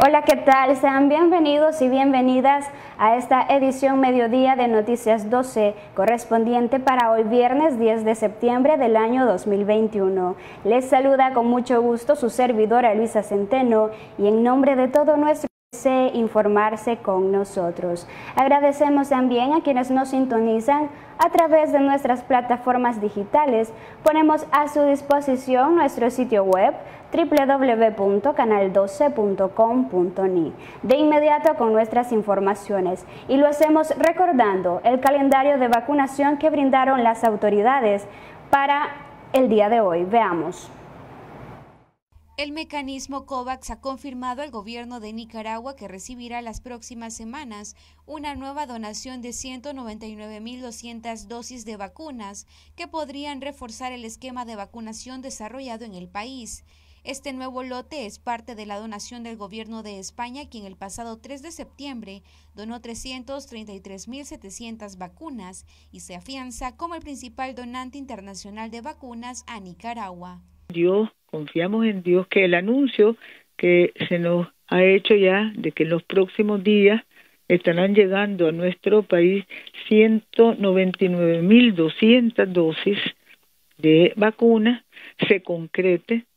Hola, ¿qué tal? Sean bienvenidos y bienvenidas a esta edición mediodía de Noticias 12, correspondiente para hoy viernes 10 de septiembre del año 2021. Les saluda con mucho gusto su servidora Luisa Centeno y en nombre de todo nuestro desee informarse con nosotros. Agradecemos también a quienes nos sintonizan a través de nuestras plataformas digitales. Ponemos a su disposición nuestro sitio web www.canal12.com.ni. De inmediato con nuestras informaciones y lo hacemos recordando el calendario de vacunación que brindaron las autoridades para el día de hoy. Veamos. El mecanismo COVAX ha confirmado al gobierno de Nicaragua que recibirá las próximas semanas una nueva donación de 199.200 dosis de vacunas que podrían reforzar el esquema de vacunación desarrollado en el país. Este nuevo lote es parte de la donación del gobierno de España, quien el pasado 3 de septiembre donó 333.700 vacunas y se afianza como el principal donante internacional de vacunas a Nicaragua. Dios, confiamos en Dios que el anuncio que se nos ha hecho ya de que en los próximos días estarán llegando a nuestro país 199.200 dosis de vacunas se concrete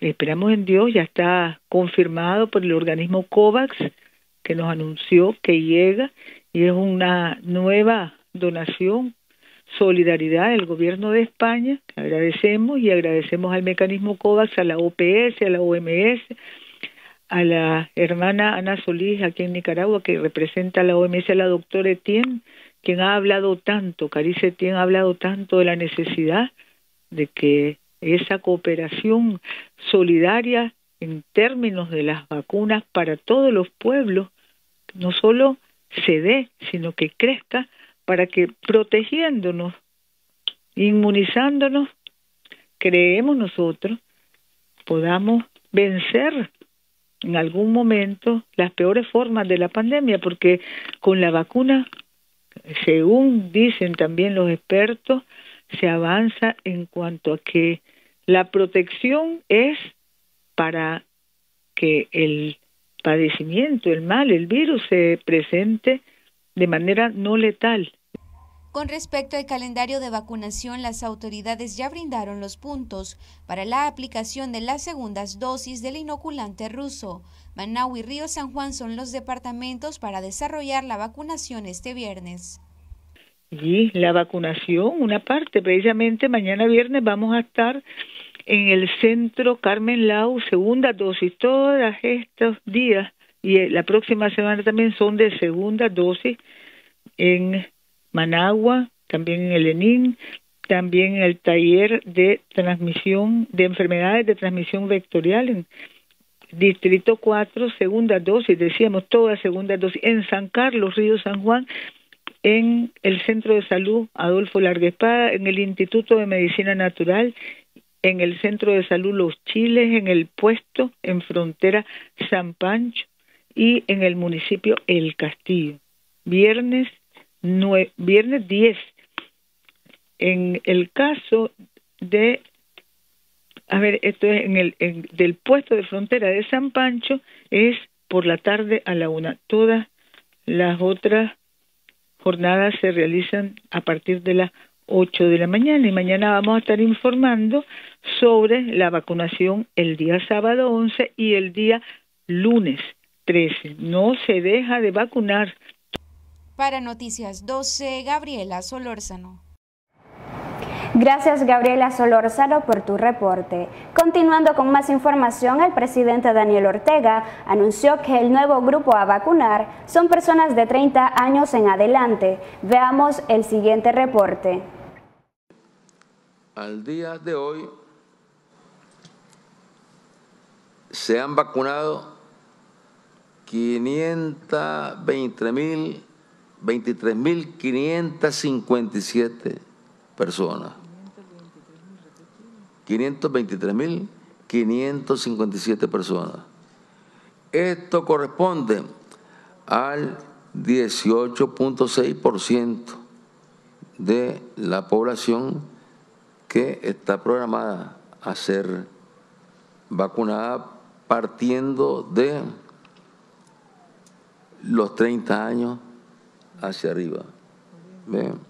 Esperamos en Dios, ya está confirmado por el organismo COVAX que nos anunció que llega y es una nueva donación, solidaridad del gobierno de España, agradecemos y agradecemos al mecanismo COVAX, a la OPS, a la OMS, a la hermana Ana Solís aquí en Nicaragua que representa a la OMS, a la doctora Etienne, quien ha hablado tanto, Carice Etienne ha hablado tanto de la necesidad de que esa cooperación solidaria en términos de las vacunas para todos los pueblos no solo se dé, sino que crezca para que protegiéndonos, inmunizándonos, creemos nosotros, podamos vencer en algún momento las peores formas de la pandemia, porque con la vacuna, según dicen también los expertos, se avanza en cuanto a que la protección es para que el padecimiento, el mal, el virus se presente de manera no letal. Con respecto al calendario de vacunación, las autoridades ya brindaron los puntos para la aplicación de las segundas dosis del inoculante ruso. Manau y Río San Juan son los departamentos para desarrollar la vacunación este viernes. Y la vacunación, una parte, precisamente mañana viernes vamos a estar en el centro Carmen Lau, segunda dosis, todos estos días y eh, la próxima semana también son de segunda dosis en Managua, también en el ENIN, también en el taller de transmisión de enfermedades de transmisión vectorial en Distrito 4, segunda dosis, decíamos toda segunda dosis, en San Carlos, Río San Juan, en el Centro de Salud Adolfo Larguespada, en el Instituto de Medicina Natural en el Centro de Salud Los Chiles, en el puesto en frontera San Pancho y en el municipio El Castillo. Viernes, viernes 10. En el caso de, a ver, esto es en el del puesto de frontera de San Pancho, es por la tarde a la una. Todas las otras jornadas se realizan a partir de las 8 de la mañana y mañana vamos a estar informando sobre la vacunación el día sábado 11 y el día lunes 13. No se deja de vacunar. Para Noticias 12, Gabriela Solórzano. Gracias Gabriela Solórzano por tu reporte. Continuando con más información, el presidente Daniel Ortega anunció que el nuevo grupo a vacunar son personas de 30 años en adelante. Veamos el siguiente reporte al día de hoy se han vacunado 523.557 personas. 523.557 personas. Esto corresponde al 18.6% de la población que está programada a ser vacunada partiendo de los 30 años hacia arriba. ¿Ven?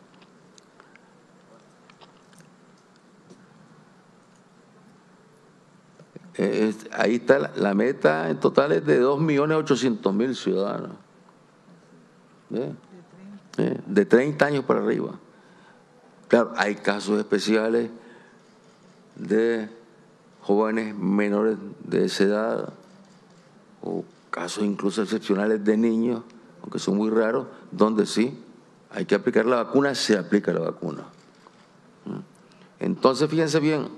Ahí está la, meta en total es de 2.800.000 ciudadanos. De 30 años para arriba. Claro, hay casos especiales de jóvenes menores de esa edad o casos incluso excepcionales de niños, aunque son muy raros, donde sí hay que aplicar la vacuna, se aplica la vacuna. Entonces, fíjense bien,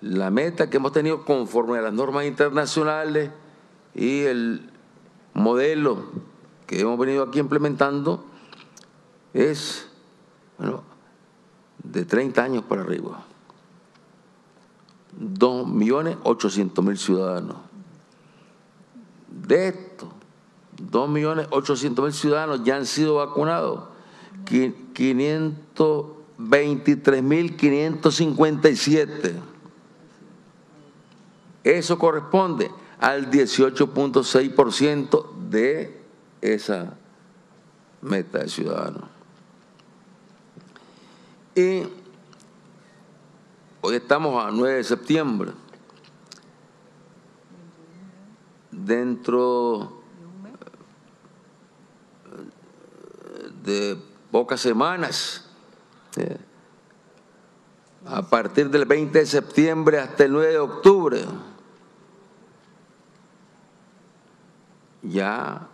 la meta que hemos tenido conforme a las normas internacionales y el modelo que hemos venido aquí implementando es bueno, de 30 años para arriba. 2.800.000 ciudadanos. De estos, 2.800.000 ciudadanos ya han sido vacunados. 523.557 eso corresponde al 18.6% de esa meta de ciudadanos. Y hoy estamos a 9 de septiembre. Dentro de pocas semanas, eh, a partir del 20 de septiembre hasta el 9 de octubre, ya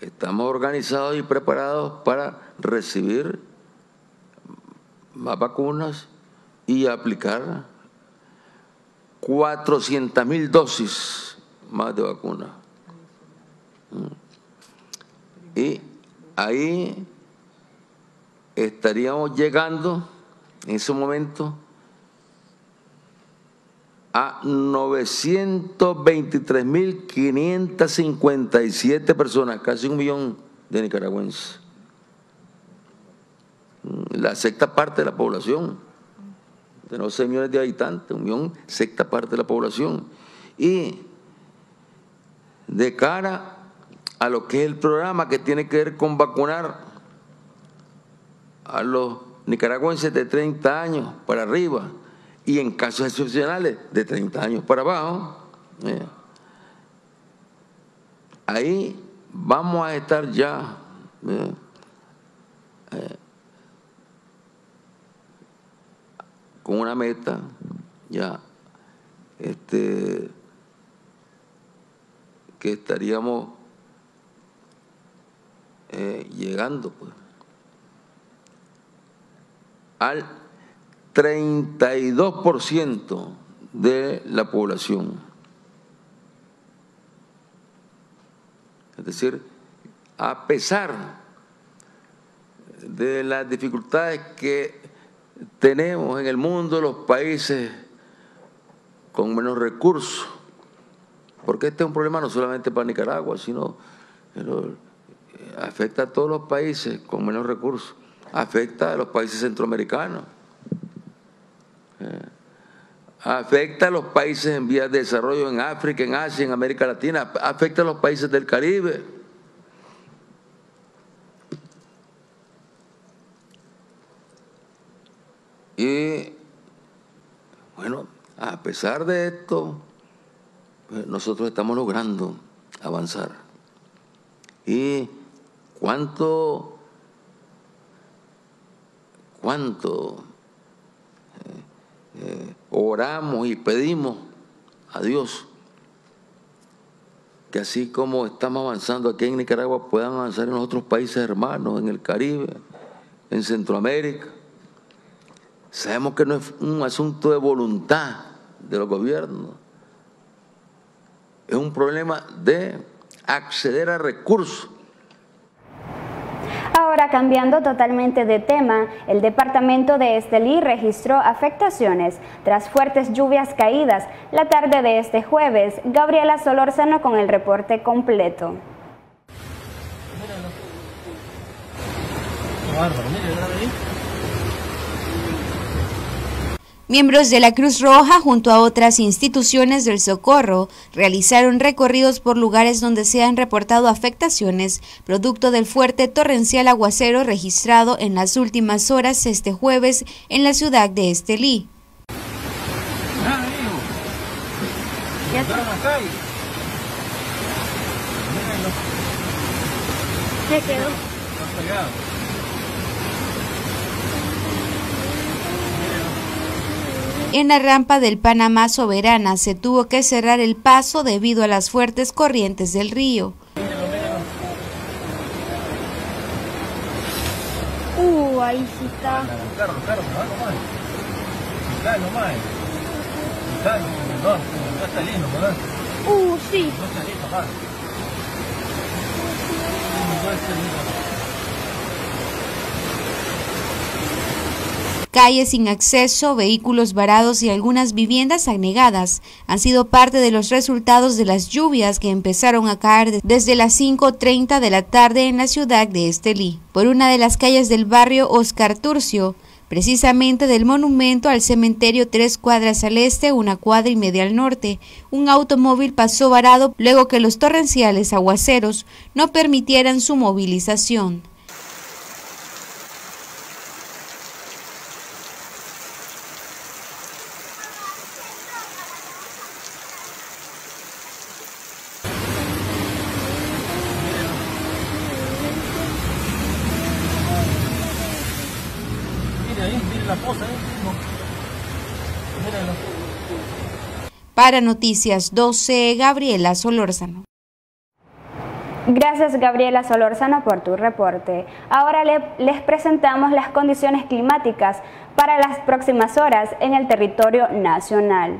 estamos organizados y preparados para recibir más vacunas y aplicar 400 mil dosis más de vacunas. Mm. Y ahí estaríamos llegando en ese momento a 923.557 personas, casi un millón de nicaragüenses. La sexta parte de la población, de los 6 millones de habitantes, un millón, sexta parte de la población. Y de cara a lo que es el programa que tiene que ver con vacunar a los nicaragüenses de 30 años para arriba, y en casos excepcionales de 30 años para abajo, eh, ahí vamos a estar ya eh, eh, con una meta ya este que estaríamos llegando pues al 32% de la población. Es decir, a pesar de las dificultades que tenemos en el mundo, los países con menos recursos, porque este es un problema no solamente para Nicaragua, sino afecta a todos los países con menos recursos, afecta a los países centroamericanos eh, afecta a los países en vías de desarrollo en África, en Asia, en América Latina, afecta a los países del Caribe. Y bueno, a pesar de esto, pues, nosotros estamos logrando avanzar. ¿Y cuánto, cuánto eh, oramos y pedimos a Dios que así como estamos avanzando aquí en Nicaragua, puedan avanzar en los otros países hermanos, en el Caribe, en Centroamérica. Sabemos que no es un asunto de voluntad de los gobiernos, es un problema de acceder a recursos Ahora, cambiando totalmente de tema, el departamento de Estelí registró afectaciones tras fuertes lluvias caídas la tarde de este jueves. Gabriela Solórzano con el reporte completo. Miembros de la Cruz Roja junto a otras instituciones del socorro realizaron recorridos por lugares donde se han reportado afectaciones producto del fuerte torrencial aguacero registrado en las últimas horas este jueves en la ciudad de Estelí. En la rampa del Panamá Soberana se tuvo que cerrar el paso debido a las fuertes corrientes del río. Uh, ahí sí está. Uh, sí. Calles sin acceso, vehículos varados y algunas viviendas anegadas han sido parte de los resultados de las lluvias que empezaron a caer desde las 5.30 de la tarde en la ciudad de Estelí. Por una de las calles del barrio Oscar Turcio, precisamente del monumento al cementerio tres cuadras al este, una cuadra y media al norte. Un automóvil pasó varado luego que los torrenciales aguaceros no permitieran su movilización. Para Noticias 12, Gabriela Solórzano. Gracias Gabriela Solórzano por tu reporte. Ahora les presentamos las condiciones climáticas para las próximas horas en el territorio nacional.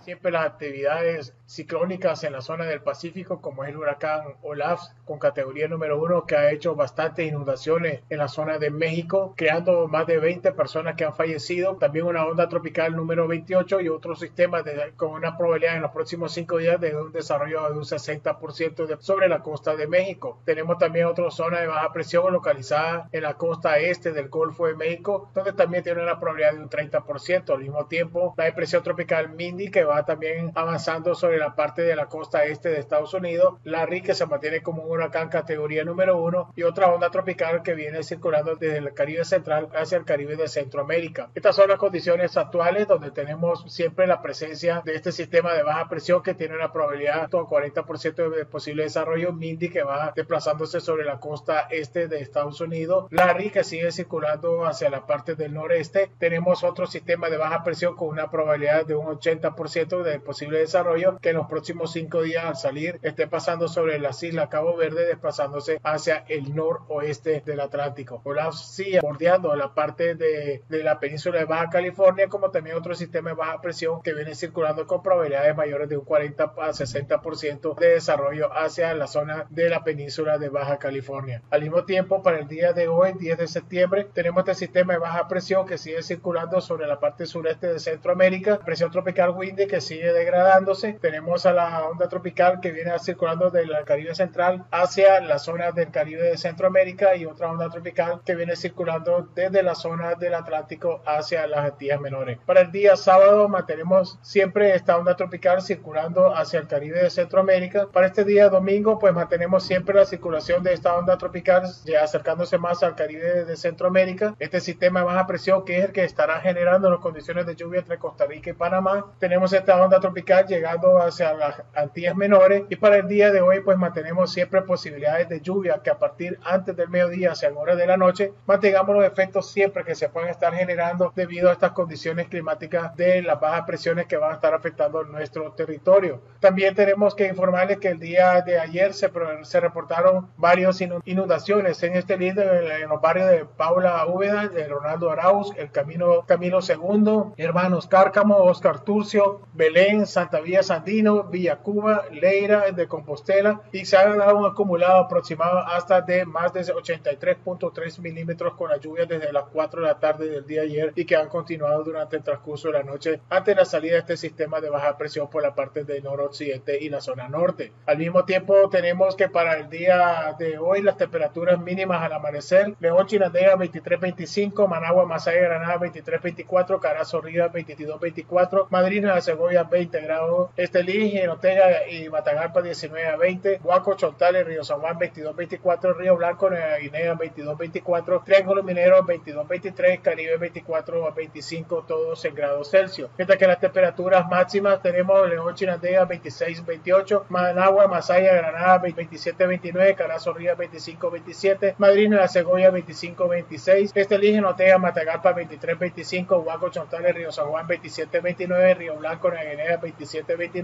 Siempre las actividades ciclónicas en la zona del Pacífico, como es el huracán Olaf, con categoría número uno, que ha hecho bastantes inundaciones en la zona de México, creando más de 20 personas que han fallecido. También una onda tropical número 28 y otro sistema con una probabilidad en los próximos cinco días de un desarrollo de un 60% sobre la costa de México. Tenemos también otra zona de baja presión localizada en la costa este del Golfo de México, donde también tiene una probabilidad de un 30%. Al mismo tiempo, la depresión tropical Mindy, que va también avanzando sobre la parte de la costa este de Estados Unidos, Larry que se mantiene como un huracán categoría número uno y otra onda tropical que viene circulando desde el Caribe central hacia el Caribe de Centroamérica. Estas son las condiciones actuales donde tenemos siempre la presencia de este sistema de baja presión que tiene una probabilidad de 40% de posible desarrollo, Mindy que va desplazándose sobre la costa este de Estados Unidos, Larry que sigue circulando hacia la parte del noreste, tenemos otro sistema de baja presión con una probabilidad de un 80% de posible desarrollo que en los próximos cinco días al salir esté pasando sobre las islas Cabo Verde desplazándose hacia el noroeste del Atlántico. Olaf sigue bordeando la parte de, de, la península de Baja California como también otro sistema de baja presión que viene circulando con probabilidades mayores de un 40 a 60% de desarrollo hacia la zona de la península de Baja California. Al mismo tiempo, para el día de hoy, 10 de septiembre, tenemos este sistema de baja presión que sigue circulando sobre la parte sureste de Centroamérica, presión tropical Windy que sigue degradándose. Tenemos a la onda tropical que viene circulando del Caribe central hacia la zona del Caribe de Centroamérica y otra onda tropical que viene circulando desde la zona del Atlántico hacia las Antillas menores. Para el día sábado mantenemos siempre esta onda tropical circulando hacia el Caribe de Centroamérica. Para este día domingo pues mantenemos siempre la circulación de esta onda tropical ya acercándose más al Caribe de Centroamérica. Este sistema de baja presión que es el que estará generando las condiciones de lluvia entre Costa Rica y Panamá. Tenemos esta onda tropical llegando hacia las Antillas menores y para el día de hoy pues mantenemos siempre posibilidades de lluvia que a partir antes del mediodía hacia horas de la noche mantengamos los efectos siempre que se pueden estar generando debido a estas condiciones climáticas de las bajas presiones que van a estar afectando nuestro territorio. También tenemos que informarles que el día de ayer se, se reportaron varias inundaciones en este líder en los barrios de Paula Úbeda, de Ronaldo Arauz, el Camino, Camino Segundo, Hermanos Cárcamo, Oscar Turcio, Belén, Santa Vía Sandí Camerino, Villa Cuba, Leira de Compostela y se ha dado un acumulado aproximado hasta de más de 83.3 milímetros con la lluvia desde las 4 de la tarde del día ayer y que han continuado durante el transcurso de la noche ante la salida de este sistema de baja presión por la parte del noroccidente y la zona norte. Al mismo tiempo tenemos que para el día de hoy las temperaturas mínimas al amanecer, León Chinandega 23-25, Managua, Masaya, Granada 23-24, Carazo, Ríos 22-24, Madrid, Segovia 20 grados, Estelí, Genotega y Matagalpa 19 a 20, Huaco, Chontales, Río San Juan 22-24, Río Blanco, Nueva Guinea 22-24, Triángulo Minero 22-23, Caribe 24 a 25, todos en grados Celsius. Mientras que las temperaturas máximas tenemos León Chinandega 26-28, Managua, Masaya, Granada 27-29, Carazo, Ríos 25-27, Madrid, Nueva Segovia 25-26, Estelí, Genotega, Matagalpa 23-25, Huaco, Chontales, Río San Juan 27-29, Río Blanco, Nueva Guinea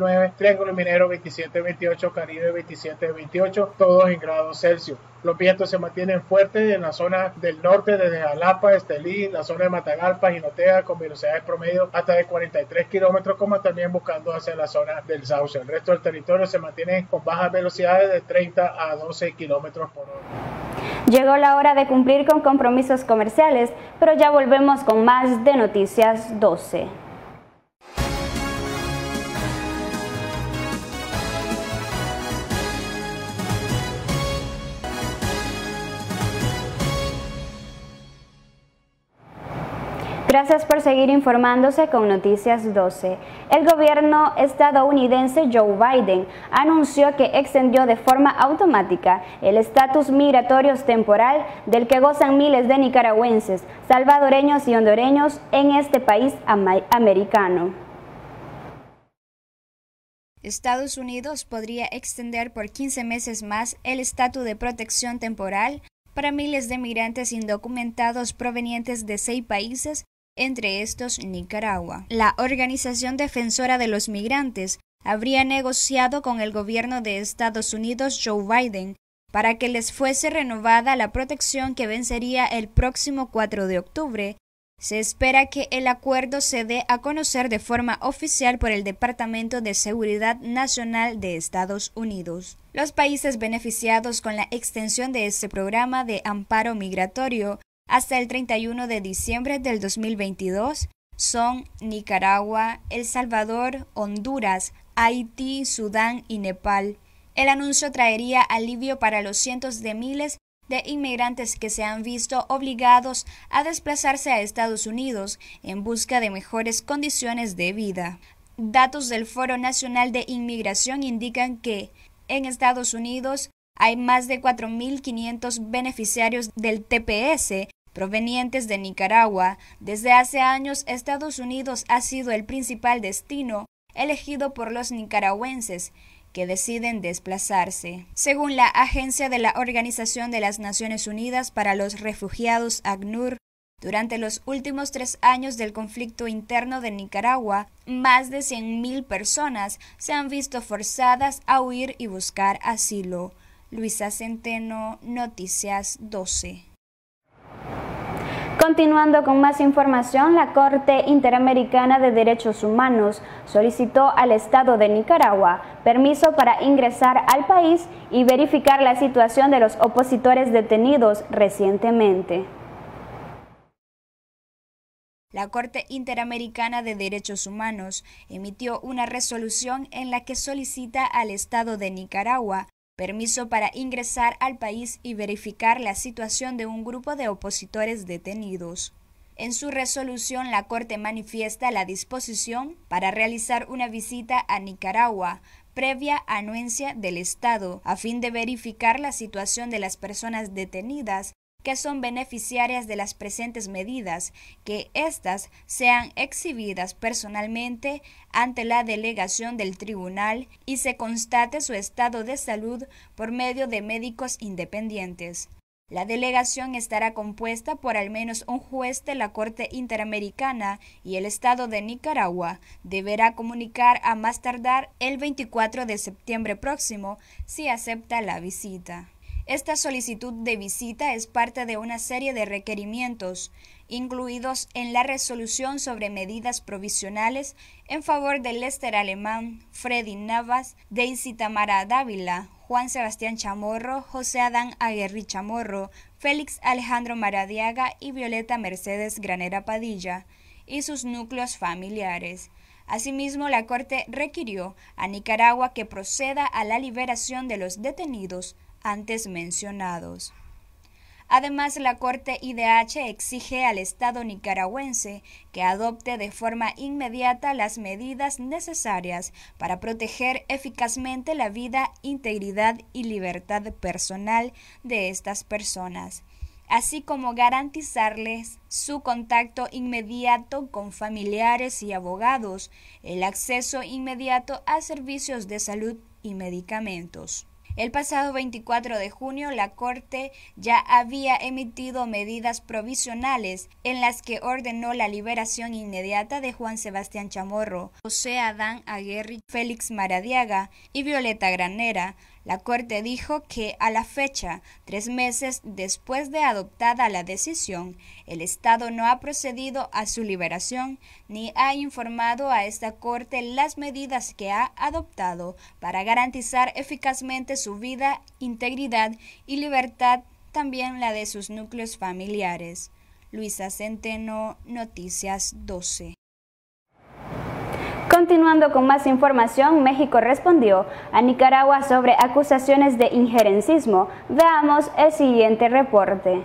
27-29, Triángulo Minero 27-28, Caribe 27-28, todos en grados Celsius. Los vientos se mantienen fuertes en la zona del norte, desde Jalapa, Estelí, la zona de Matagalpa, Ginotea, con velocidades promedio hasta de 43 kilómetros, como también buscando hacia la zona del Sauce. El resto del territorio se mantiene con bajas velocidades de 30 a 12 kilómetros por hora. Llegó la hora de cumplir con compromisos comerciales, pero ya volvemos con más de Noticias 12. Gracias por seguir informándose con Noticias 12. El gobierno estadounidense Joe Biden anunció que extendió de forma automática el estatus migratorio temporal del que gozan miles de nicaragüenses, salvadoreños y hondureños en este país americano. Estados Unidos podría extender por 15 meses más el estatus de protección temporal para miles de migrantes indocumentados provenientes de seis países entre estos Nicaragua. La Organización Defensora de los Migrantes habría negociado con el gobierno de Estados Unidos Joe Biden para que les fuese renovada la protección que vencería el próximo 4 de octubre. Se espera que el acuerdo se dé a conocer de forma oficial por el Departamento de Seguridad Nacional de Estados Unidos. Los países beneficiados con la extensión de este programa de amparo migratorio hasta el 31 de diciembre del 2022 son Nicaragua, El Salvador, Honduras, Haití, Sudán y Nepal. El anuncio traería alivio para los cientos de miles de inmigrantes que se han visto obligados a desplazarse a Estados Unidos en busca de mejores condiciones de vida. Datos del Foro Nacional de Inmigración indican que en Estados Unidos hay más de 4.500 beneficiarios del TPS provenientes de Nicaragua. Desde hace años Estados Unidos ha sido el principal destino elegido por los nicaragüenses que deciden desplazarse. Según la Agencia de la Organización de las Naciones Unidas para los Refugiados ACNUR, durante los últimos tres años del conflicto interno de Nicaragua, más de 100.000 personas se han visto forzadas a huir y buscar asilo. Luisa Centeno, Noticias 12. Continuando con más información, la Corte Interamericana de Derechos Humanos solicitó al Estado de Nicaragua permiso para ingresar al país y verificar la situación de los opositores detenidos recientemente. La Corte Interamericana de Derechos Humanos emitió una resolución en la que solicita al Estado de Nicaragua permiso para ingresar al país y verificar la situación de un grupo de opositores detenidos. En su resolución, la Corte manifiesta la disposición para realizar una visita a Nicaragua previa anuencia del Estado a fin de verificar la situación de las personas detenidas que son beneficiarias de las presentes medidas, que éstas sean exhibidas personalmente ante la delegación del tribunal y se constate su estado de salud por medio de médicos independientes. La delegación estará compuesta por al menos un juez de la Corte Interamericana y el Estado de Nicaragua deberá comunicar a más tardar el 24 de septiembre próximo si acepta la visita. Esta solicitud de visita es parte de una serie de requerimientos incluidos en la resolución sobre medidas provisionales en favor de Lester Alemán, Freddy Navas, Daisy Tamara Dávila, Juan Sebastián Chamorro, José Adán Aguerri Chamorro, Félix Alejandro Maradiaga y Violeta Mercedes Granera Padilla, y sus núcleos familiares. Asimismo, la Corte requirió a Nicaragua que proceda a la liberación de los detenidos antes mencionados. Además, la Corte IDH exige al Estado nicaragüense que adopte de forma inmediata las medidas necesarias para proteger eficazmente la vida, integridad y libertad personal de estas personas así como garantizarles su contacto inmediato con familiares y abogados, el acceso inmediato a servicios de salud y medicamentos. El pasado 24 de junio, la Corte ya había emitido medidas provisionales en las que ordenó la liberación inmediata de Juan Sebastián Chamorro, José Adán Aguirre, Félix Maradiaga y Violeta Granera, la Corte dijo que a la fecha, tres meses después de adoptada la decisión, el Estado no ha procedido a su liberación ni ha informado a esta Corte las medidas que ha adoptado para garantizar eficazmente su vida, integridad y libertad, también la de sus núcleos familiares. Luisa Centeno, Noticias 12. Continuando con más información, México respondió a Nicaragua sobre acusaciones de injerencismo. Veamos el siguiente reporte.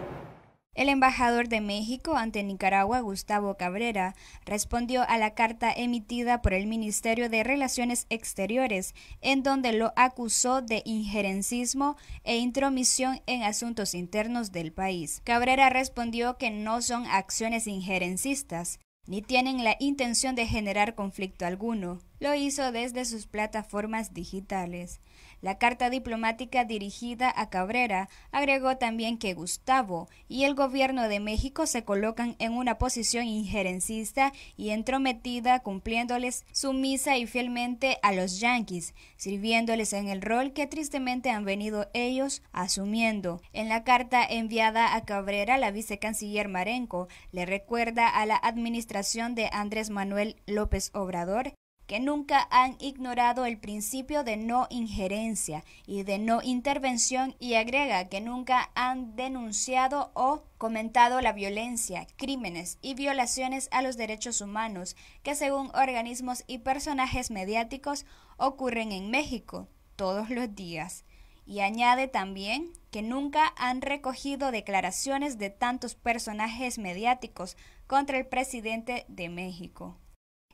El embajador de México ante Nicaragua, Gustavo Cabrera, respondió a la carta emitida por el Ministerio de Relaciones Exteriores, en donde lo acusó de injerencismo e intromisión en asuntos internos del país. Cabrera respondió que no son acciones injerencistas, ni tienen la intención de generar conflicto alguno. Lo hizo desde sus plataformas digitales. La carta diplomática dirigida a Cabrera agregó también que Gustavo y el gobierno de México se colocan en una posición injerencista y entrometida cumpliéndoles sumisa y fielmente a los yanquis, sirviéndoles en el rol que tristemente han venido ellos asumiendo. En la carta enviada a Cabrera, la vicecanciller Marenco le recuerda a la administración de Andrés Manuel López Obrador que nunca han ignorado el principio de no injerencia y de no intervención y agrega que nunca han denunciado o comentado la violencia, crímenes y violaciones a los derechos humanos que según organismos y personajes mediáticos ocurren en México todos los días. Y añade también que nunca han recogido declaraciones de tantos personajes mediáticos contra el presidente de México.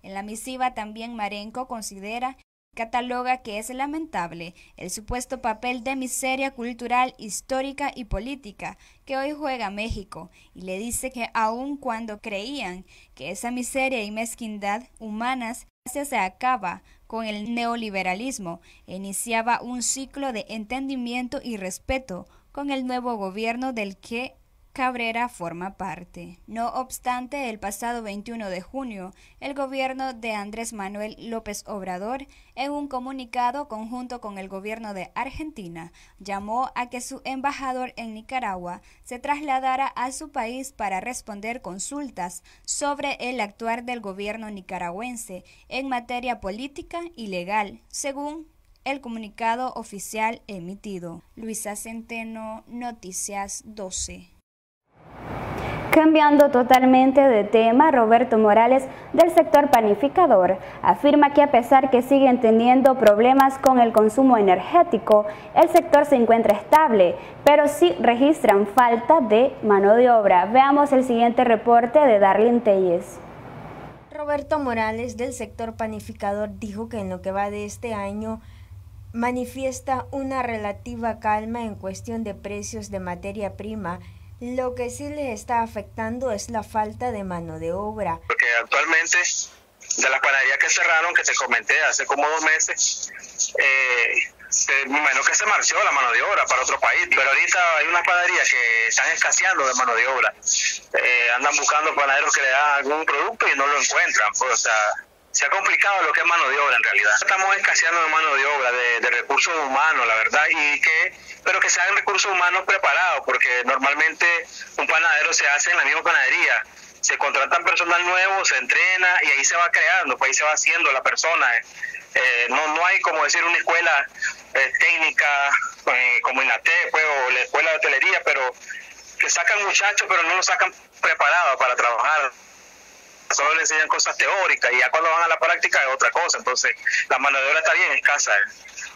En la misiva también Marenco considera cataloga que es lamentable el supuesto papel de miseria cultural, histórica y política que hoy juega México y le dice que aun cuando creían que esa miseria y mezquindad humanas se acaba con el neoliberalismo, iniciaba un ciclo de entendimiento y respeto con el nuevo gobierno del que Cabrera forma parte. No obstante, el pasado 21 de junio, el gobierno de Andrés Manuel López Obrador, en un comunicado conjunto con el gobierno de Argentina, llamó a que su embajador en Nicaragua se trasladara a su país para responder consultas sobre el actuar del gobierno nicaragüense en materia política y legal, según el comunicado oficial emitido. Luisa Centeno, Noticias 12. Cambiando totalmente de tema, Roberto Morales del sector panificador afirma que a pesar que siguen teniendo problemas con el consumo energético, el sector se encuentra estable, pero sí registran falta de mano de obra. Veamos el siguiente reporte de Darlene Telles. Roberto Morales del sector panificador dijo que en lo que va de este año manifiesta una relativa calma en cuestión de precios de materia prima lo que sí le está afectando es la falta de mano de obra. Porque actualmente, de las panaderías que cerraron, que te comenté hace como dos meses, eh, menos que se marchó la mano de obra para otro país. Pero ahorita hay unas panaderías que están escaseando de mano de obra. Eh, andan buscando panaderos que le dan algún producto y no lo encuentran. Pues, o sea, se ha complicado lo que es mano de obra en realidad. Estamos escaseando de mano de obra, de, recursos humanos, la verdad, y que, pero que sean recursos humanos preparados, porque normalmente un panadero se hace en la misma panadería. Se contratan personal nuevo, se entrena y ahí se va creando, pues ahí se va haciendo la persona. Eh, no, no hay como decir una escuela eh, técnica eh, como en la T, pues, o la escuela de hotelería, pero que sacan muchachos, pero no los sacan preparados para trabajar solo le enseñan cosas teóricas y ya cuando van a la práctica es otra cosa. Entonces, la mano de obra está bien escasa.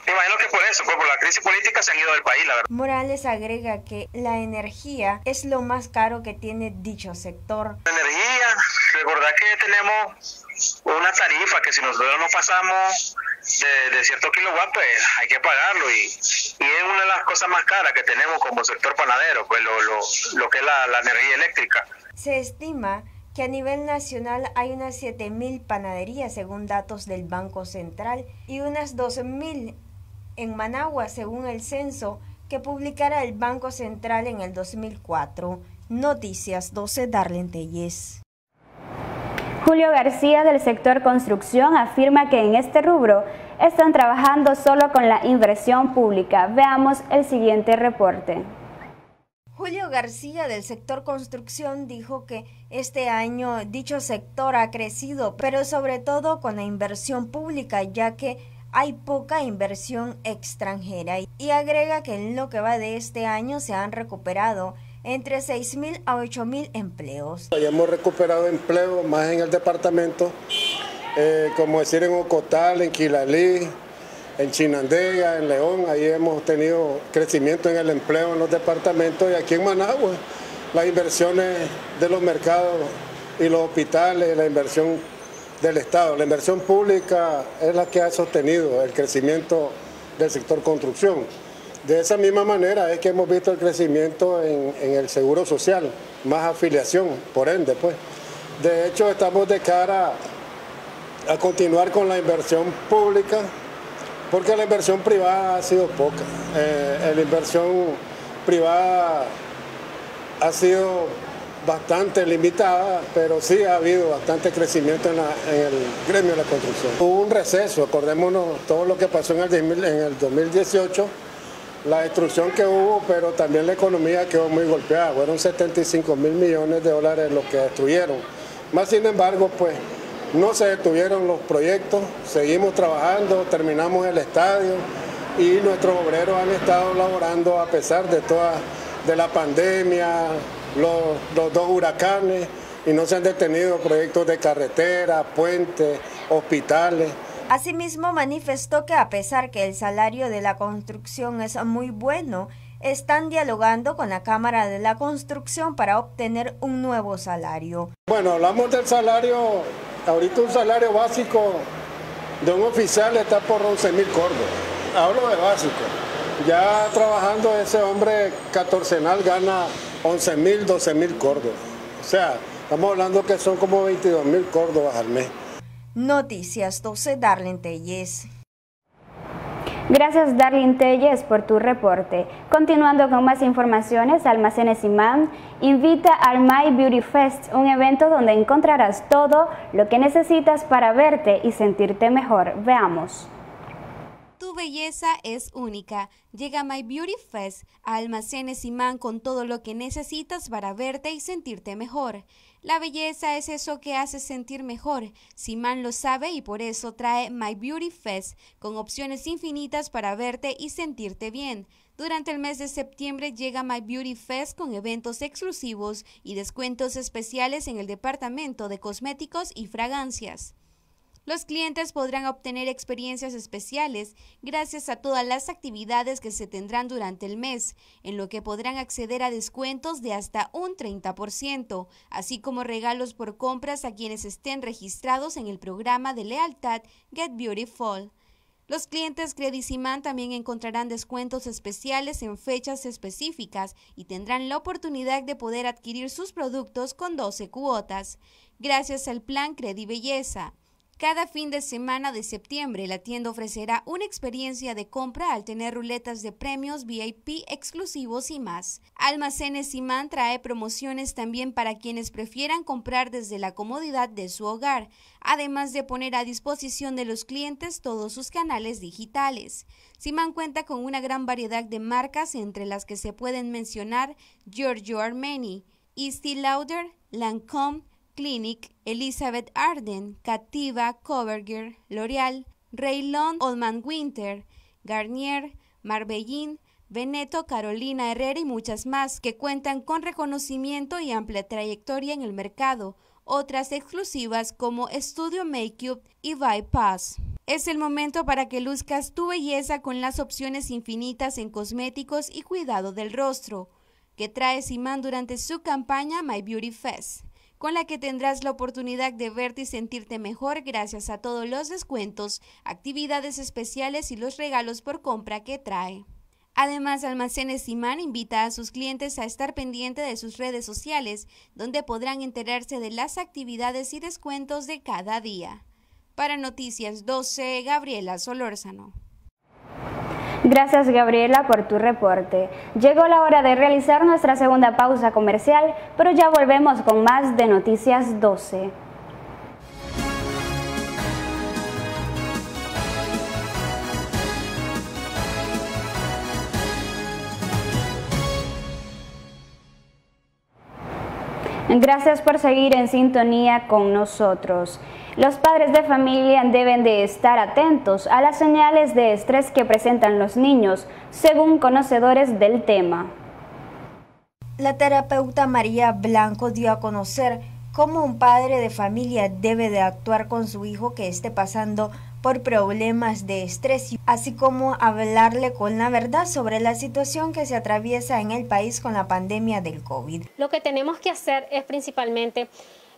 Me imagino que por eso, pues por la crisis política se han ido del país, la verdad. Morales agrega que la energía es lo más caro que tiene dicho sector. La energía, recordad que tenemos una tarifa que si nosotros no pasamos de, de ciertos kilowatts, pues hay que pagarlo y, y, es una de las cosas más caras que tenemos como sector panadero, pues lo, lo, lo que es la, la energía eléctrica. Se estima que a nivel nacional hay unas 7.000 panaderías según datos del Banco Central y unas 12.000 en Managua según el censo que publicara el Banco Central en el 2004. Noticias 12 Darlene Telles. Julio García del sector construcción afirma que en este rubro están trabajando solo con la inversión pública. Veamos el siguiente reporte. Julio García del sector construcción dijo que este año dicho sector ha crecido, pero sobre todo con la inversión pública, ya que hay poca inversión extranjera. Y agrega que en lo que va de este año se han recuperado entre 6.000 a 8.000 empleos. hemos recuperado empleo más en el departamento, eh, como decir en Ocotal, en Quilalí, en Chinandega, en León, ahí hemos tenido crecimiento en el empleo en los departamentos y aquí en Managua las inversiones de los mercados y los hospitales, la inversión del Estado, la inversión pública es la que ha sostenido el crecimiento del sector construcción. De esa misma manera es que hemos visto el crecimiento en, el seguro social, más afiliación, por ende, pues. De hecho, estamos de cara a continuar con la inversión pública porque la inversión privada ha sido poca. Eh, la inversión privada ha sido bastante limitada, pero sí ha habido bastante crecimiento en, el gremio de la construcción. Hubo un receso, acordémonos todo lo que pasó en el, en el 2018, la destrucción que hubo, pero también la economía quedó muy golpeada. Fueron 75 mil millones de dólares los que destruyeron. Más sin embargo, pues no se detuvieron los proyectos, seguimos trabajando, terminamos el estadio y nuestros obreros han estado laborando a pesar de toda de la pandemia, los, dos huracanes y no se han detenido proyectos de carretera, puentes, hospitales. Asimismo manifestó que a pesar que el salario de la construcción es muy bueno, están dialogando con la Cámara de la Construcción para obtener un nuevo salario. Bueno, hablamos del salario Ahorita un salario básico de un oficial está por 11 mil cordos. Hablo de básico. Ya trabajando ese hombre catorcenal gana 11 mil, 12 mil cordos. O sea, estamos hablando que son como 22 mil córdobas al mes. Noticias 12 Darlene Telles. Gracias Darlene Telles por tu reporte. Continuando con más informaciones, Almacenes Imán invita al My Beauty Fest, un evento donde encontrarás todo lo que necesitas para verte y sentirte mejor. Veamos. Tu belleza es única. Llega My Beauty Fest a Almacenes Imán con todo lo que necesitas para verte y sentirte mejor. La belleza es eso que hace sentir mejor. Simán lo sabe y por eso trae My Beauty Fest con opciones infinitas para verte y sentirte bien. Durante el mes de septiembre llega My Beauty Fest con eventos exclusivos y descuentos especiales en el departamento de cosméticos y fragancias. Los clientes podrán obtener experiencias especiales gracias a todas las actividades que se tendrán durante el mes, en lo que podrán acceder a descuentos de hasta un 30%, así como regalos por compras a quienes estén registrados en el programa de lealtad Get Beautiful. Los clientes Crediciman también encontrarán descuentos especiales en fechas específicas y tendrán la oportunidad de poder adquirir sus productos con 12 cuotas, gracias al plan Credi Belleza. Cada fin de semana de septiembre, la tienda ofrecerá una experiencia de compra al tener ruletas de premios VIP exclusivos y más. Almacenes Simán trae promociones también para quienes prefieran comprar desde la comodidad de su hogar, además de poner a disposición de los clientes todos sus canales digitales. Simán cuenta con una gran variedad de marcas entre las que se pueden mencionar Giorgio Armani, Estee Lauder, Lancome, Clinic, Elizabeth Arden, Cativa, Covergirl, L'Oreal, Raylon Oldman Winter, Garnier, Marbellin, Veneto, Carolina Herrera y muchas más que cuentan con reconocimiento y amplia trayectoria en el mercado, otras exclusivas como Studio Makeup y Bypass. Es el momento para que luzcas tu belleza con las opciones infinitas en cosméticos y cuidado del rostro, que trae Simán durante su campaña My Beauty Fest con la que tendrás la oportunidad de verte y sentirte mejor gracias a todos los descuentos, actividades especiales y los regalos por compra que trae. Además, Almacenes Simán invita a sus clientes a estar pendiente de sus redes sociales, donde podrán enterarse de las actividades y descuentos de cada día. Para Noticias 12, Gabriela Solórzano. Gracias Gabriela por tu reporte. Llegó la hora de realizar nuestra segunda pausa comercial, pero ya volvemos con más de Noticias 12. Gracias por seguir en sintonía con nosotros. Los padres de familia deben de estar atentos a las señales de estrés que presentan los niños, según conocedores del tema. La terapeuta María Blanco dio a conocer cómo un padre de familia debe de actuar con su hijo que esté pasando por problemas de estrés, así como hablarle con la verdad sobre la situación que se atraviesa en el país con la pandemia del COVID. Lo que tenemos que hacer es principalmente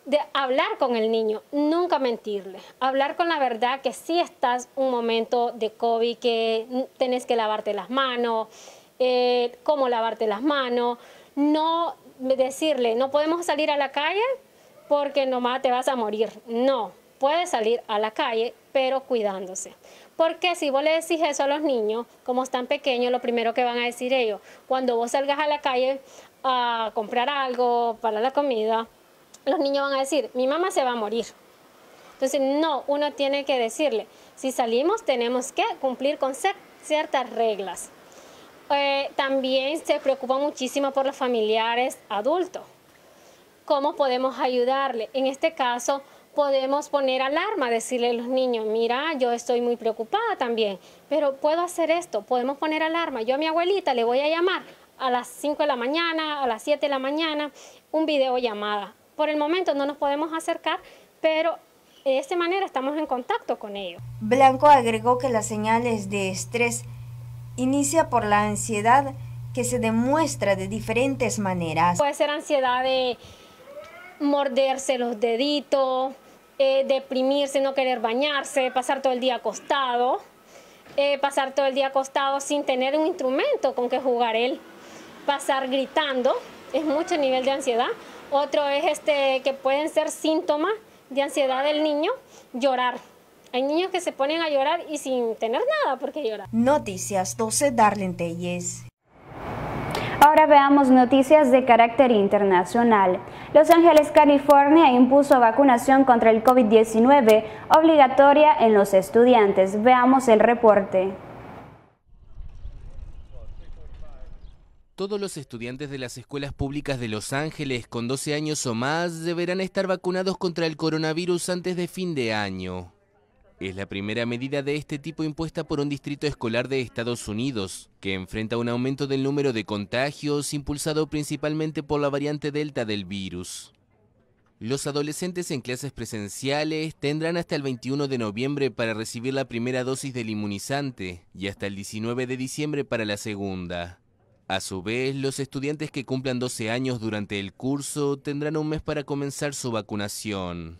de hablar con el niño, nunca mentirle, hablar con la verdad que sí estás un momento de COVID, que tenés que lavarte las manos, eh, cómo lavarte las manos, no decirle, no podemos salir a la calle porque nomás te vas a morir, no, puedes salir a la calle, pero cuidándose. Porque si vos le decís eso a los niños, como están pequeños, lo primero que van a decir ellos, cuando vos salgas a la calle a comprar algo para la comida, los niños van a decir, mi mamá se va a morir. Entonces, no, uno tiene que decirle, si salimos tenemos que cumplir con ciertas reglas. Eh, también se preocupa muchísimo por los familiares adultos. ¿Cómo podemos ayudarle? En este caso, podemos poner alarma, decirle a los niños, mira, yo estoy muy preocupada también, pero puedo hacer esto, podemos poner alarma. Yo a mi abuelita le voy a llamar a las 5 de la mañana, a las 7 de la mañana, un video llamada. Por el momento no nos podemos acercar, pero de esta manera estamos en contacto con ellos. Blanco agregó que las señales de estrés inicia por la ansiedad que se demuestra de diferentes maneras. Puede ser ansiedad de morderse los deditos, eh, deprimirse, no querer bañarse, pasar todo el día acostado, eh, pasar todo el día acostado sin tener un instrumento con que jugar él, pasar gritando, es mucho nivel de ansiedad. Otro es este que pueden ser síntomas de ansiedad del niño, llorar. Hay niños que se ponen a llorar y sin tener nada por qué llorar. Noticias 12 Darlene Telles. Ahora veamos noticias de carácter internacional. Los Ángeles, California impuso vacunación contra el COVID-19 obligatoria en los estudiantes. Veamos el reporte. Todos los estudiantes de las escuelas públicas de Los Ángeles con 12 años o más deberán estar vacunados contra el coronavirus antes de fin de año. Es la primera medida de este tipo impuesta por un distrito escolar de Estados Unidos, que enfrenta un aumento del número de contagios impulsado principalmente por la variante Delta del virus. Los adolescentes en clases presenciales tendrán hasta el 21 de noviembre para recibir la primera dosis del inmunizante y hasta el 19 de diciembre para la segunda. A su vez, los estudiantes que cumplan 12 años durante el curso tendrán un mes para comenzar su vacunación.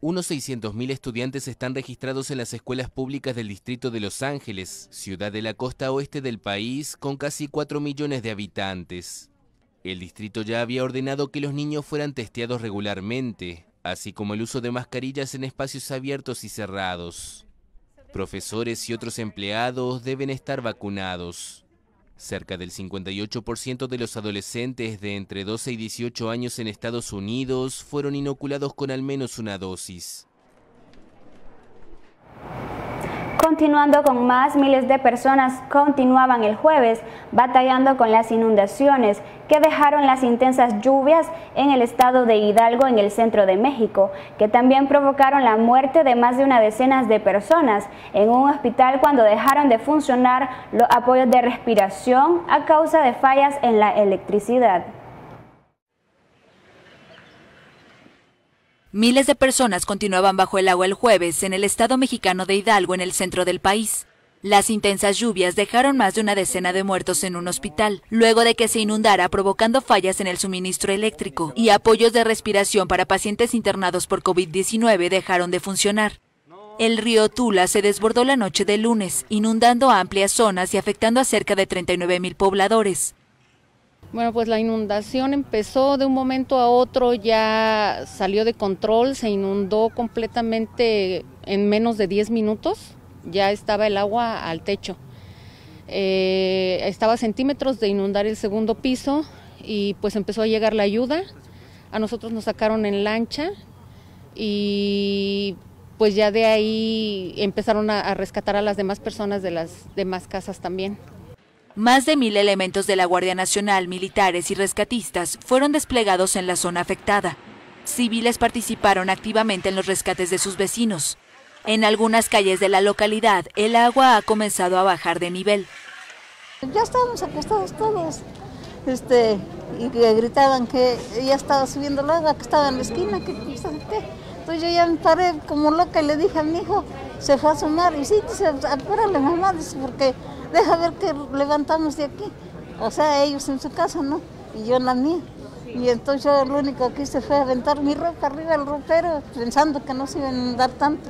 Unos 600.000 estudiantes están registrados en las escuelas públicas del Distrito de Los Ángeles, ciudad de la costa oeste del país, con casi 4 millones de habitantes. El distrito ya había ordenado que los niños fueran testeados regularmente, así como el uso de mascarillas en espacios abiertos y cerrados. Profesores y otros empleados deben estar vacunados. Cerca del 58% de los adolescentes de entre 12 y 18 años en Estados Unidos fueron inoculados con al menos una dosis. Continuando con más, miles de personas continuaban el jueves batallando con las inundaciones que dejaron las intensas lluvias en el estado de Hidalgo en el centro de México, que también provocaron la muerte de más de una decena de personas en un hospital cuando dejaron de funcionar los apoyos de respiración a causa de fallas en la electricidad. Miles de personas continuaban bajo el agua el jueves en el estado mexicano de Hidalgo, en el centro del país. Las intensas lluvias dejaron más de una decena de muertos en un hospital, luego de que se inundara provocando fallas en el suministro eléctrico y apoyos de respiración para pacientes internados por COVID-19 dejaron de funcionar. El río Tula se desbordó la noche del lunes, inundando amplias zonas y afectando a cerca de 39 mil pobladores. Bueno, pues la inundación empezó de un momento a otro, ya salió de control, se inundó completamente en menos de 10 minutos, ya estaba el agua al techo. Eh, estaba a centímetros de inundar el segundo piso y pues empezó a llegar la ayuda. A nosotros nos sacaron en lancha y pues ya de ahí empezaron a rescatar a las demás personas de las demás casas también. Más de mil elementos de la Guardia Nacional, militares y rescatistas fueron desplegados en la zona afectada. Civiles participaron activamente en los rescates de sus vecinos. En algunas calles de la localidad, el agua ha comenzado a bajar de nivel. Ya estábamos acostados todos, este, y gritaban que ya estaba subiendo el agua, que estaba en la esquina, que Entonces yo ya me paré como loca y le dije a mi hijo, se fue a sumar, y sí, dice, apúrale mamá, dice, porque deja ver que levantamos de aquí. O sea, ellos en su casa, ¿no? Y yo en la mía. Y entonces yo lo único que hice fue aventar mi ropa arriba del ropero, pensando que no se iban a inundar tanto.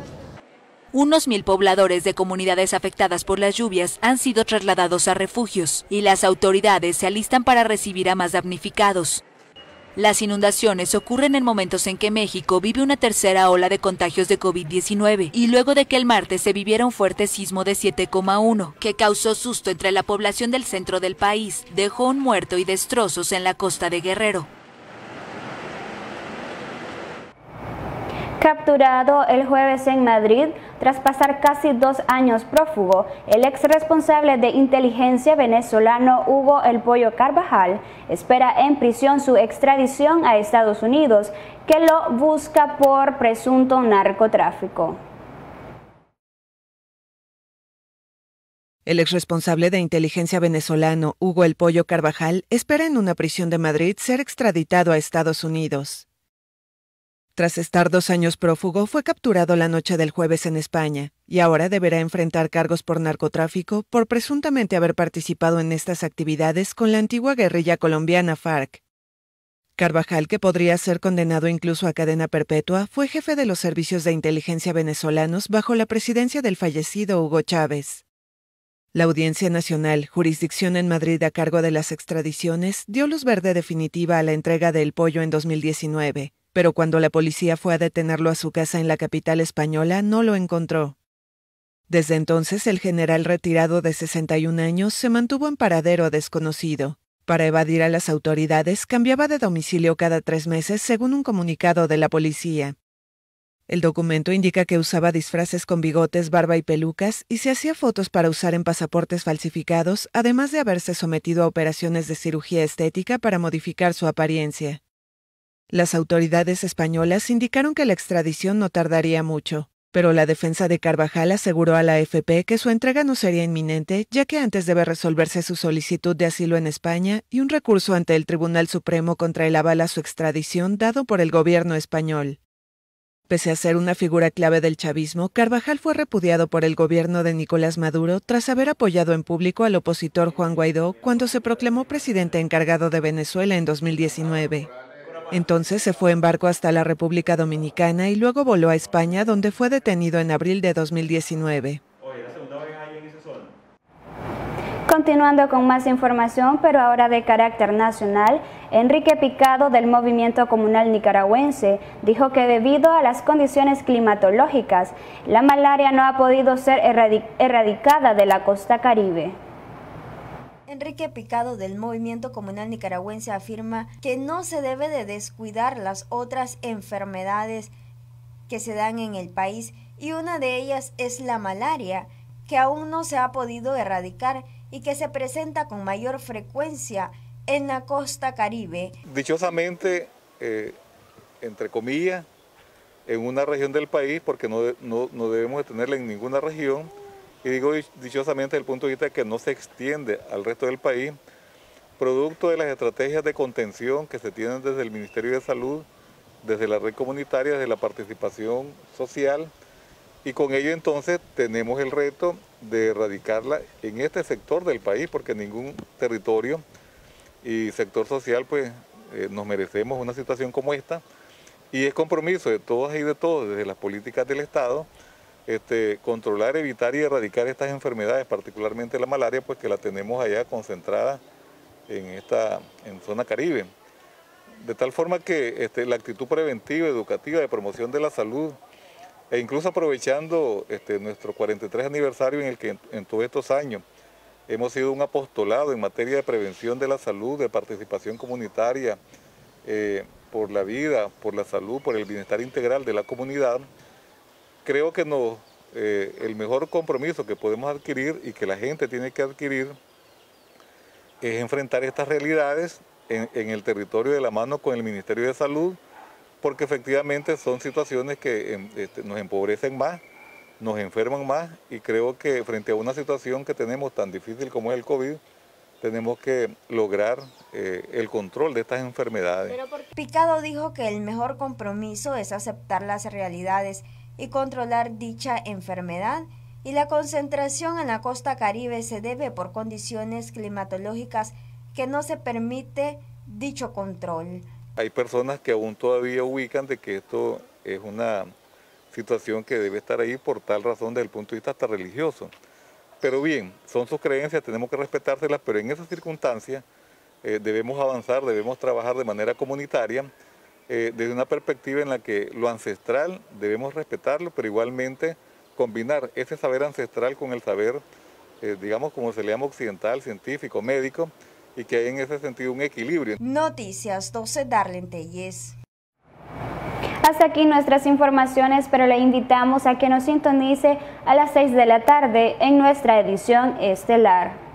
Unos mil pobladores de comunidades afectadas por las lluvias han sido trasladados a refugios y las autoridades se alistan para recibir a más damnificados. Las inundaciones ocurren en momentos en que México vive una tercera ola de contagios de COVID-19 y luego de que el martes se viviera un fuerte sismo de 7,1 que causó susto entre la población del centro del país, dejó un muerto y destrozos en la costa de Guerrero. Capturado el jueves en Madrid, tras pasar casi dos años prófugo, el ex responsable de inteligencia venezolano Hugo El Pollo Carvajal espera en prisión su extradición a Estados Unidos, que lo busca por presunto narcotráfico. El ex responsable de inteligencia venezolano Hugo El Pollo Carvajal espera en una prisión de Madrid ser extraditado a Estados Unidos. Tras estar dos años prófugo, fue capturado la noche del jueves en España y ahora deberá enfrentar cargos por narcotráfico por presuntamente haber participado en estas actividades con la antigua guerrilla colombiana FARC. Carvajal, que podría ser condenado incluso a cadena perpetua, fue jefe de los servicios de inteligencia venezolanos bajo la presidencia del fallecido Hugo Chávez. La Audiencia Nacional, jurisdicción en Madrid a cargo de las extradiciones, dio luz verde definitiva a la entrega del pollo en 2019 pero cuando la policía fue a detenerlo a su casa en la capital española no lo encontró. Desde entonces el general retirado de 61 años se mantuvo en paradero desconocido. Para evadir a las autoridades cambiaba de domicilio cada tres meses según un comunicado de la policía. El documento indica que usaba disfraces con bigotes, barba y pelucas y se hacía fotos para usar en pasaportes falsificados, además de haberse sometido a operaciones de cirugía estética para modificar su apariencia. Las autoridades españolas indicaron que la extradición no tardaría mucho, pero la defensa de Carvajal aseguró a la AFP que su entrega no sería inminente, ya que antes debe resolverse su solicitud de asilo en España y un recurso ante el Tribunal Supremo contra el aval a su extradición dado por el gobierno español. Pese a ser una figura clave del chavismo, Carvajal fue repudiado por el gobierno de Nicolás Maduro tras haber apoyado en público al opositor Juan Guaidó cuando se proclamó presidente encargado de Venezuela en 2019. Entonces se fue en barco hasta la República Dominicana y luego voló a España, donde fue detenido en abril de 2019. Continuando con más información, pero ahora de carácter nacional, Enrique Picado del Movimiento Comunal Nicaragüense dijo que debido a las condiciones climatológicas, la malaria no ha podido ser erradicada de la costa caribe. Enrique Picado del Movimiento Comunal Nicaragüense afirma que no se debe de descuidar las otras enfermedades que se dan en el país y una de ellas es la malaria, que aún no se ha podido erradicar y que se presenta con mayor frecuencia en la costa caribe. Dichosamente, eh, entre comillas, en una región del país, porque no, no, debemos de tenerla en ninguna región, y digo dichosamente desde el punto de vista de que no se extiende al resto del país, producto de las estrategias de contención que se tienen desde el Ministerio de Salud, desde la red comunitaria, desde la participación social, y con ello entonces tenemos el reto de erradicarla en este sector del país, porque ningún territorio y sector social pues eh, nos merecemos una situación como esta. Y es compromiso de todos y de todos, desde las políticas del Estado, este, controlar, evitar y erradicar estas enfermedades, particularmente la malaria, pues que la tenemos allá concentrada en esta en zona caribe. De tal forma que este, la actitud preventiva, educativa, de promoción de la salud, e incluso aprovechando este, nuestro 43 aniversario en el que en, todos estos años hemos sido un apostolado en materia de prevención de la salud, de participación comunitaria, eh, por la vida, por la salud, por el bienestar integral de la comunidad, creo que no, eh, el mejor compromiso que podemos adquirir y que la gente tiene que adquirir es enfrentar estas realidades en el territorio de la mano con el Ministerio de Salud, porque efectivamente son situaciones que em, este, nos empobrecen más, nos enferman más y creo que frente a una situación que tenemos tan difícil como es el COVID, tenemos que lograr eh, el control de estas enfermedades. Picado dijo que el mejor compromiso es aceptar las realidades y controlar dicha enfermedad y la concentración en la costa caribe se debe por condiciones climatológicas que no se permite dicho control. Hay personas que aún todavía ubican de que esto es una situación que debe estar ahí por tal razón desde el punto de vista hasta religioso. Pero bien, son sus creencias, tenemos que respetárselas, pero en esas circunstancias eh, debemos avanzar, debemos trabajar de manera comunitaria, eh, desde una perspectiva en la que lo ancestral debemos respetarlo, pero igualmente combinar ese saber ancestral con el saber, eh, digamos, como se le llama occidental, científico, médico, y que hay en ese sentido un equilibrio. Noticias 12 Darlene Telles. Hasta aquí nuestras informaciones, pero le invitamos a que nos sintonice a las 6 de la tarde en nuestra edición estelar.